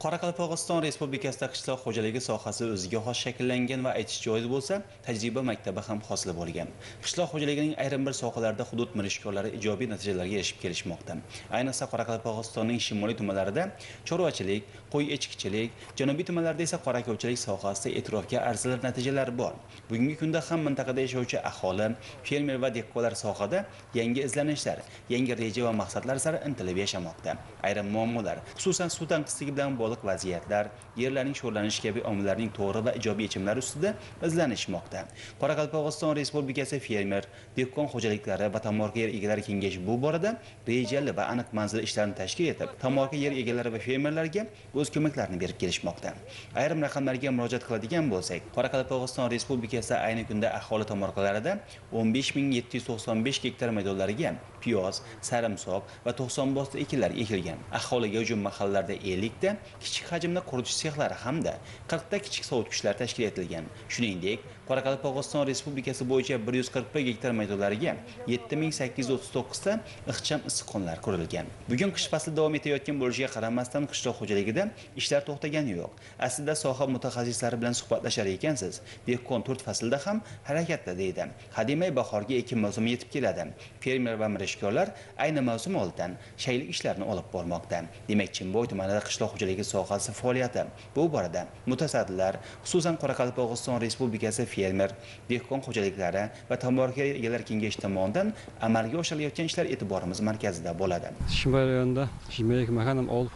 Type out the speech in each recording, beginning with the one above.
qoraqalpog'iston respublikasida qishloq xo'jaligi sohasi o'ziga xos shakllangan va aytish joiz bo'lsa tajriba maktabi ham hosil bo'lgan. Qishloq xo'jaligining ayrim bir sohalarida hudud mirishkorlari ijobiy natijalarga erishib kelishmoqda. Ayniqsa qoraqalpog'istonning shimoliy tumanlarida chorvachilik qo'y echkichilik janubiy tumanlarda esa qorakovchilik sohasida e'tirofga arzilar natijalar bor. Bugungi kunda ham mintaqada yashovchi aholi fermer va dehqonlar sohada yangi izlanishlar yangi reja va maqsadlar sari intilib yashamoqda. Ayrim muammolar xususan suv tanqisligi bilan bog'liq vaziyatlar yerlarning sho'rlanishi kabi omillarning to'g'ri va ijobiy yechimlari ustida izlanishmoqda. Qoraqalpog'iston respublikasi fermer dehqon xo'jaliklari va tomorqa yer egalari kengashi bu borada rejali va aniq manzil ishlarini tashkil etib tomorqa yer egalari va fermerlarga o'z ko'maklarini berib kelishmoqda. Ayrim raqamlarga murojaat qiladigan bo'lsak qoraqalpog'iston respublikasi ayni kunda aholi tomorqalarida 15795 gektar maydonlariga piyoz sarimsoq va to'qsonbosdi ekinlar ekilgan. Aholiga hujum mahallalarda 50 ta kichik hajmda qurilish sexlari hamda 40 ta kichik sovutgichlar tashkil etilgan. Shuningdek qoraqalpog'iston respublikasi bo'yicha 141 gektar maydonlariga 7839 ta ixcham issiqxonalar qurilgan. Bugun qish fasli davom etayotgan bo'lishiga qaramasdan qishloq xo'jaligida ishlar to'xtagani yo'q. Aslida soha mutaxassislari bilan suhbatlashar ekansiz. Dehqon to'rt faslda ham harakatda deydi. Hademay bahorga ekin mavsumi yetib keladi. Fermer va mirishkorlar ayni mavsum oldidan shaylik ishlarini olib bormoqda. Demak chimboy tumanida qishloq xo'jaligi sohasi faoliyati. Bu borada mutasaddilar xususan qoraqalpog'iston respublikasi fermer dehqon xo'jaliklari va tomorqa egalari kengashi tomonidan amalga oshirilayotgan ishlar e'tiborimiz markazida bo'ladi. Shimol rayonida yigirma ikki mahalla ovul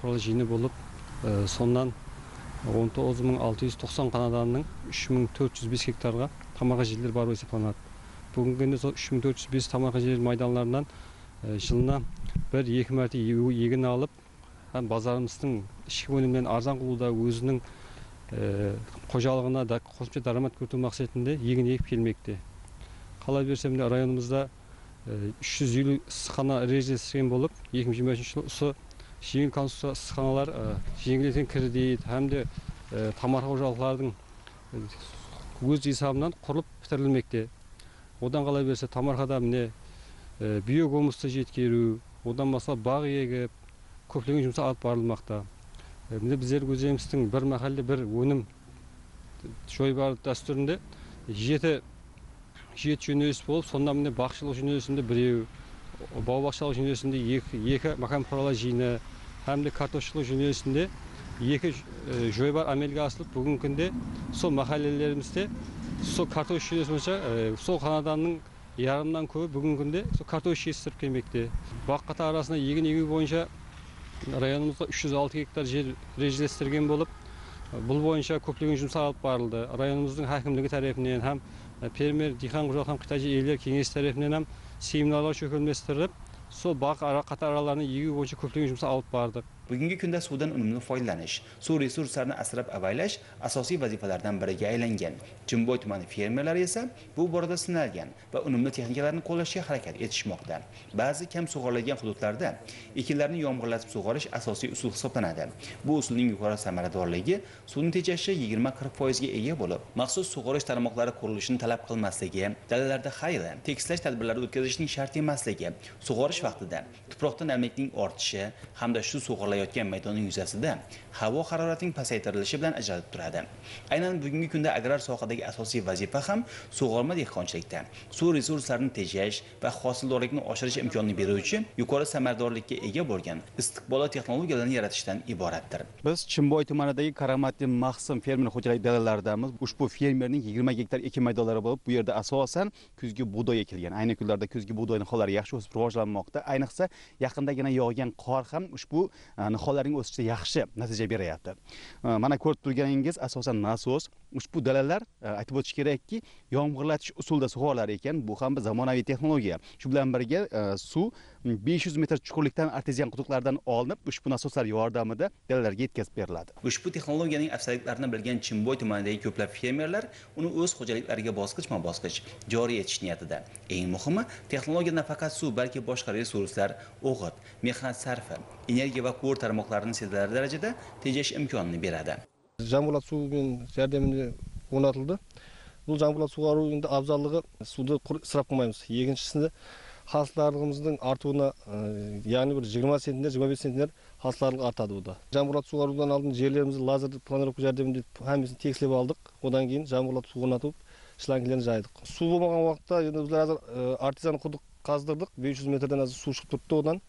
bo'lib sondan 19690 qanadaning 3405 gektarga tomorqa yerlar bor сол үш мың төрт жүз бес тамақ жер майданларынан жылына бір екі мәрте егін алып базарымыздың ішкі өнімнен арзан қылуда өзінің қожалығына да қосымша дарамат көрсету мақсатында егін егіп келмекте. Қала берсе міне районымызда үш жүз елу іссықхана режиссерген болып екі мың жиырма үшінші жылы осы жеңіл конструкция іссықханалар жеңілдетілген кредит һәм де тамақ қожалықтардың өз есебінен құрылып бітірілмекте. Одан қала берсе тамарқада міне биогумусты жеткеру одан басқа бақ егіп көптеген жұмыстар алып барылмақта міне біздер өзіміздің бір махалде бір өнім шойбар дәстүрінде жеті жеті жөнеліс болып сонда міне бақшылық жөнелісінде біреу бау бақшалық жөнелісінде екі, екі макан құрала жиыны һәм де картошшылық жөнелісінде екі жойбар әмелге асырылып бүгінгі күнде сол махаллелерімізде сол картош жүйесі бойынша сол қанаданның ярымнан көбі бүгінгі күнде сол картош естіріп келмекте. Бақ қатар арасында егін егу бойынша районымызда үш жүз алты гектар жер режелестірген болып бұл бойынша көптеген жұмыстар алып барылды районымыздың әкімдігі тарапынан һәм фермер диқан қожалық қытай иелер кеңесі тарапынан һәм семинарлар сол бақ ара қатар егу бойынша көптеген жұмыстар алып бардық bugungi kunda suvdan unumli foydalanish suv resurslarini asrab avaylash asosiy vazifalardan biriga aylangan. Jimboy tumani fermerlari esa bu borada sinalgan va unumli texnikalarni qo'llashga harakat etishmoqda. Ba'zi kam sug'oriladigan hududlarda ekinlarni yomg'irlatib sug'orish asosiy usul hisoblanadi. Bu usulning yuqori samaradorligi suvni tejashi yigirma qirq foizga ega bo'lib maxsus sug'orish tarmoqlari qurilishini talab qilmasligi dalalarda xayri tekislash tadbirlari o'tkazishning shart emasligi sug'orish vaqtida tuproqda namlikning ortishi hamda shu sug'orish qilayotgan maydonning yuzasida havo haroratining pasaytirilishi bilan ajralib turadi. Aynan bugungi kunda agrar sohadagi asosiy vazifa ham sug'orma dehqonchilikda. Suv resurslarini tejash va hosildorlikni oshirish imkonini beruvchi yuqori samaradorlikka ega bo'lgan istiqbolli texnologiyalarni yaratishdan iboratdir. Biz chimboy tumanidagi karamatli mahsim fermer xo'jalik dalalaridamiz ushbu fermerning yigirma gektar ekin maydonlari bo'lib bu yerda asosan kuzgi bug'doy ekilgan. Ayni kunlarda kuzgi bug'doyni niholari yaxshi o'sib rivojlanmoqda. Ayniqsa yaqindagina yog'gan qor ham ushbu e, Э, nihollarning o'sishida yaxshi natija beryapti. Э, mana ko'rib turganingiz asosan nasos ushbu dalalar э, aytib o'tish kerakki yomg'irlatish usulida sug'orilar ekan. Bu ham bir zamonaviy texnologiya. Shu bilan birga e, suv besh yuz metr chuqurlikdan artezian quduqlardan olinib ushbu nasoslar yordamida dalalarga yetkazib beriladi. Ushbu texnologiyaning afzalliklarini bilgan chimboy tumanidagi ko'plab fermerlar uni o'z xo'jaliklariga bosqichma bosqich joriy etish niyatida. Eng muhimi texnologiya nafaqat suv balki boshqa resurslar o'g'it mehnat sarfi energiya va quvur tarmoqlarini sezilarli darajada tejash imkonini beradi. Жаңбырлат суымен жәрдемінде орнатылды бұл жаңбырлат суғару енді абзалдығы суды ысырап қылмаймыз екіншісінде hasılarımızın artığına e, yani bir 20 sentner 25 sentner hasılarlık artады бұда жаңбырлатып суғарудан алдын жерлерімізді лазер планировка жәрдемінде hammasini текіслеп алдық. Одан кейін жаңбырлатып су орнатып шлангілерін жайдық. Су болмаған уақытта енді біздер қазір артизан құдық қаздырдық. 500 метрден азыр су шығып тұрды одан.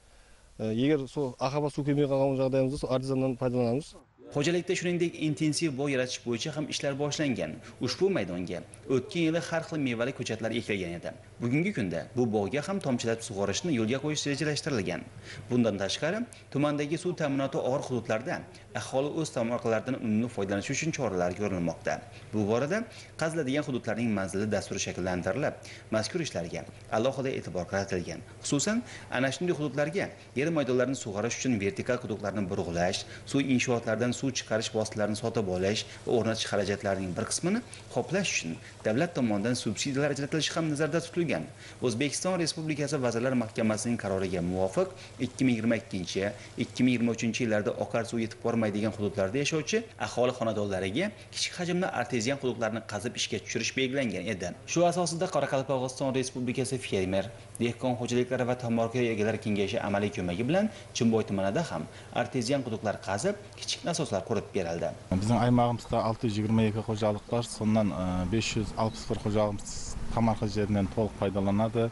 Егер сол ақаба су келмей қалған жағдайымызда сол артизаннан пайдаланамыз. Xo'jalikda shuningdek intensiv bog' yaratish bo'yicha ham ishlar boshlangan. Ushbu maydonga o'tgan yili har xil mevali ko'chatlar ekilgan edi. Bugungi kunda bu bog'ga ham tomchilab sug'orishni yo'lga qo'yish rejalashtirilgan. Bundan tashqari tumandagi suv ta'minoti og'ir hududlarda aholi o'z tomorqalaridan unumli foydalanishi uchun choralar ko'rilmoqda. Bu borada qaziladigan hududlarning manzili dasturi shakllantirilib mazkur ishlarga alohida e'tibor qaratilgan. Xususan ana shunday hududlarga yer maydonlarini sug'orish uchun vertikal quduqlarni burg'ulash suv inshootlaridan suv chiqarish vositalarini sotib olish va o'rnatish xarajatlarining bir qismini qoplash uchun davlat tomonidan subsidiyalar ajratilishi ham nazarda tutilgan. O'zbekiston respublikasi vazirlar mahkamasining qaroriga muvofiq ikki ming yigirma ikkinchi ikki ming yigirma uchinchi yillarda oqar suv yetib bormaydigan hududlarda yashovchi aholi xonadonlariga kichik hajmli artezian quduqlarni qazib ishga tushirish belgilangan edi. Shu asosida qoraqalpog'iston respublikasi fermer dehqon xo'jaliklari va tomorqa egalari kengashi amaliy ko'magi bilan chimboy tumanida ham artezian quduqlar qazib kichik nasoslar qurib berildi біздің аймағымызда 622 қожалық бар сонан 561 қожалығымыз тамарқа жерінен толық пайдаланады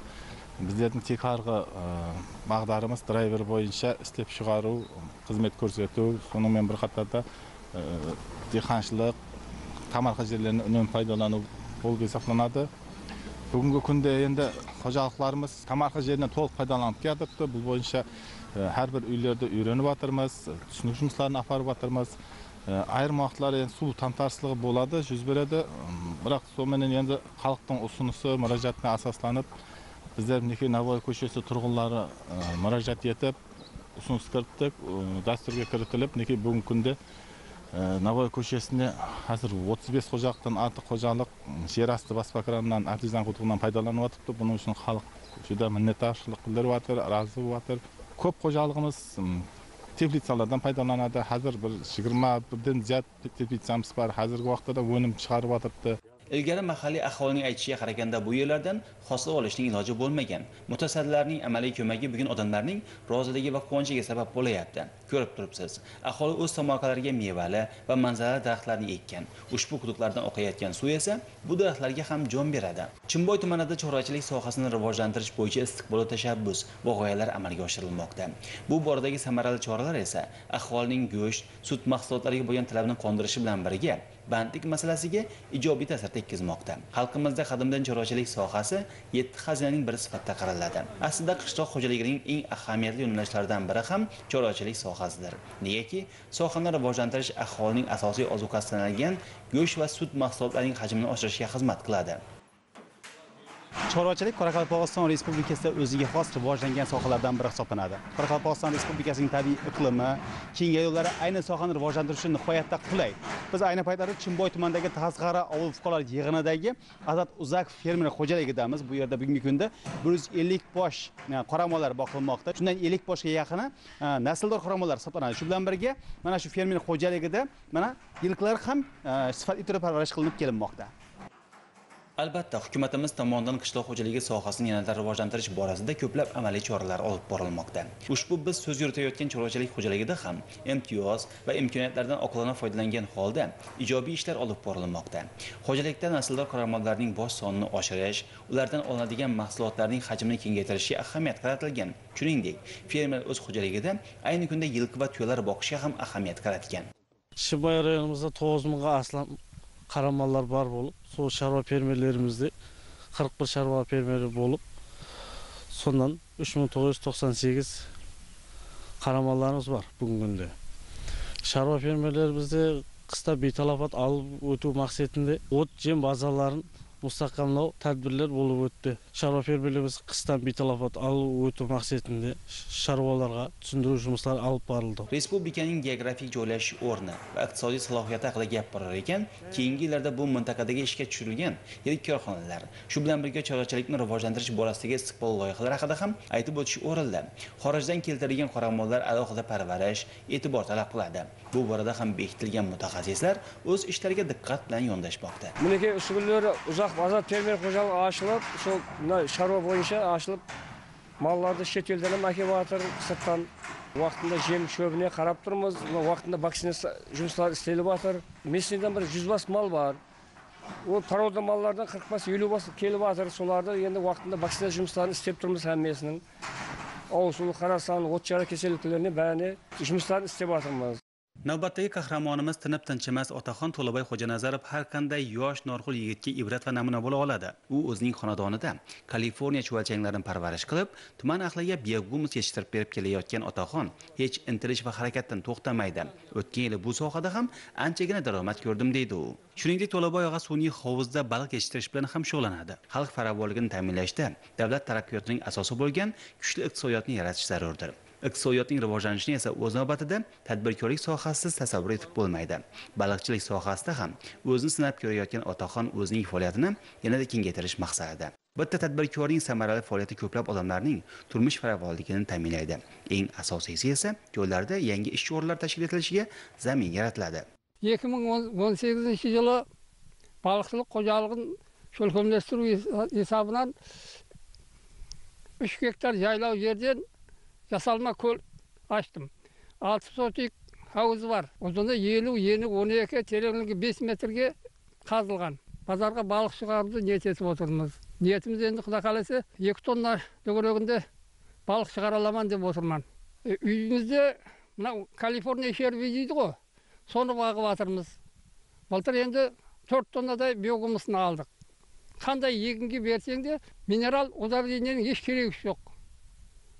біздердің тек арғы бағдарымыз драйвер бойынша істеп шығару қызмет көрсету сонымен бір қатарда диқаншылық тамарқа жерлерін үнемі пайдалану болып есептелінеді бүгінгі күнде енді қожалықтарымыз тамарқа жерінен толық пайдаланып келатырды бұл бойынша әрбір үйлерді үйреніп жатырмыз түсінік жұмыстарын апарып жатырмыз айырым уақытлар енді су тамтарсыздығы болады жүз береді. Бірақ соныменен енді халықтың ұсынысы мұражатына асасланып біздер мінекей набой көшесі тұрғындары мұражат етіп ұсыныс кірттік дәстүрге кірітіліп мінекей бүгінгі күнде набой көшесіне қазір 35 қожалықтан артық қожалық жер асты баспа кранынан артизан құдығынан пайдаланып жатырды бұның үшін халық жүдә міннетаршылық білдіріп жатыр разы болып жатыр көп қожалығымыз теплицалардан пайдаланады. Қазір бір жиырма бірден зият теплицамыз бар. Қазіргі уақытта да өнім шығарып жатырды ilgari mahalliy aholining aytishiga qaraganda bu yerlardan hosil olishning iloji bo'lmagan. Mutasaddilarning amaliy ko'magi bugun odamlarning roziligi va quvonchiga sabab bo'layapti. Ko'rib turibsiz aholi o'z tomorqalariga mevali va manzarali daraxtlarni ekkan. Ushbu quduqlardan oqayotgan suv esa bu daraxtlarga ham jon beradi. Chimboy tumanida chorvachilik sohasini rivojlantirish bo'yicha istiqbolli tashabbus va g'oyalar amalga oshirilmoqda. Bu boradagi samarali choralar esa aholining go'sht sut mahsulotlariga bo'lgan talabni qondirishi bilan birga bandlik masalasiga ijobiy ta'sir tekkizmoqda. Xalqimizda qadimdan chorvachilik sohasi yetti xazinaning biri sifatida qaraladi. Aslida qishloq xo'jaligining eng ahamiyatli yo'nalishlaridan biri ham chorvachilik sohasidir. Negaki sohani rivojlantirish aholining asosiy ozuqasi sanalgan go'sht va sut mahsulotlarining hajmini oshirishga xizmat qiladi. Chorvachilik qoraqalpog'iston respublikasida o'ziga xos rivojlangan sohalardan biri hisoblanadi. Qoraqalpog'iston respublikasining tabiiy iqlimi keng yo'llari ayni sohani rivojlantirish uchun nihoyatda qulay. Biz ayni paytlarda chimboy tumanidagi tasg'ara ovul fuqarolar yig'inidagi azat uzakov fermer xo'jaligidamiz. Bu yerda bugungi kunda bir yuz ellik bosh e, qoramollar boqilmoqda. Shundan ellik boshga yaqini e, nasldor qoramollar hisoblanadi. Shu bilan birga mana shu fermer xo'jaligida mana yilqilar ham e, sifatli turda parvarish qilinib kelinmoqda. Albatta hukumatimiz tomonidan qishloq xo'jaligi sohasini yanada rivojlantirish borasida ko'plab amaliy choralar olib borilmoqda. Ushbu biz so'z yuritayotgan chorvachilik xo'jaligida ham imtiyoz va imkoniyatlardan oqilona foydalangan holda ijobiy ishlar olib borilmoqda. Xo'jalikda nasldor qoramollarning bosh sonini oshirish ulardan olinadigan mahsulotlarning hajmini kengaytirishga ahamiyat qaratilgan. Shuningdek fermer o'z xo'jaligida ayni kunda yilqi va tuyalar boqishga ham ahamiyat qaratgan. Шибай районымызда 9 мыңға астам қарамалар бар болып, сол шаруа фермерлерімізде 41 шаруа фермері болып, сондан 3998 қарамаларымыз бар бүгінгі күнде. Шаруа фермерлерімізде қыста беталапат алып өту мақсатында от жем базаларын мұстақамлау тәдбірлер болып өтті шаруа фермерлеріміз қыстан беталапат алып өту мақсатында шаруаларға түсіндіру жұмыстары алып барылды respublikaning geografik joylashish o'rni va iqtisodiy salohiyati haqida gap borar ekan keyingi yillarda bu mintaqadagi ishga tushirilgan yirik korxonalar shu bilan birga chorvachilikni rivojlantirish borasidagi istiqbolli loyihalar haqida ham aytib o'tish o'rinli xorijdan keltirilgan qoramollar alohida parvarish e'tibor talab qiladi. Bu borada ham bekitilgan mutaxassislar o'z ishlariga diqqat bilan yondashmoqda. Мінекей үсігілері ұзақ азат фермер қожалық ашылып сол мына шаруа бойынша ашылып малларды шет елден ham әкеліп жатыр сырттан уақытында жем шөбіне қарап тұрмыз. Мына уақытында вакцинация жұмыстары істеліп жатыр. Местныйдан бір жүз бас мал бар. Ол порода маллардан қырық бас елу бас келіп жатыр. Соларды енді уақытында вакцинация жұмыстарын істеп тұрмыз әммесінің. Ауысулы қарасан от жара кеселіктеріне бәріне жұмыстарын істеп жатырмыз. Navbatdagi qahramonimiz tinib tinchimas otaxon to'laboy xo'janazarov har qanday yosh norxul yigitga ibrat va namuna bo'la oladi. U o'zining xonadonida kaliforniya chuvalchanglarini parvarish qilib tuman ahliga biogumus yetishtirib berib kelayotgan otaxon hech intilish va harakatdan to'xtamaydi. O'tgan yili bu sohada ham anchagina daromad ko'rdim deydi u. Shuningdek to'laboy og'a sun'iy hovuzda baliq yetishtirish bilan ham shug'ullanadi. Xalq farovonligini ta'minlashda davlat taraqqiyotining asosi bo'lgan kuchli iqtisodiyotni yaratish zarurdir. Iqtisodiyotning rivojlanishini esa o'z navbatida tadbirkorlik sohasisiz tasavvur etib bo'lmaydi. Baliqchilik sohasida ham o'zini sinab ko'rayotgan otaxon o'zining faoliyatini yanada kengaytirish maqsadida. Bitta tadbirkorning samarali faoliyati ko'plab odamlarning turmush farovonligini ta'minlaydi. Eng asosiysi esa yo'llarda yangi ish o'rinlari tashkil etilishiga zamin yaratiladi. Ikki ming o'n sakkizinchi yili baliqchilik қожалығын шөлкемдестіру hisobidan uch gektar yaylov yerdan жасалма көл аштым алты сотик хауыз бар ұзыны елу ені он екі тереңдігі бес метрге қазылған базарға балық шығаруды ниет етіп отырмыз ниетіміз енді құда қаласа екі тонна дөңгелегінде балық шығара аламын деп отырмын үйімізде мынау калифорния черви дейді ғой соны бағып жатырмыз былтыр енді төрт тоннадай биогумусын алдық қандай егінге берсең де минерал удобрениенің еш керегі жоқ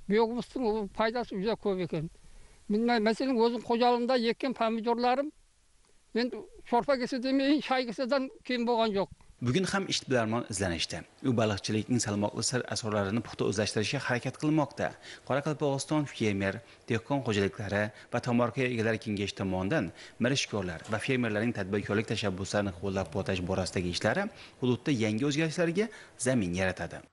биогумустың пайдасы өте көп екен мен мәселен o'zim қожалығымда еккен помидорларым енді шорпа кесе демейін шай кеседен кем болған жоқ bugun ham ishbilarmon izlanishda. U baliqchilikning salmoqli sir asrorlarini puxta o'zlashtirishga harakat qilmoqda. Qoraqalpog'iston fermer dehqon xo'jaliklari va tomorqa egalari kengashi tomonidan mirishkorlar va fermerlarning tadbirkorlik tashabbuslarini qo'llab quvvatlash borasidagi ishlari hududda yangi o'zgarishlarga zamin yaratadi.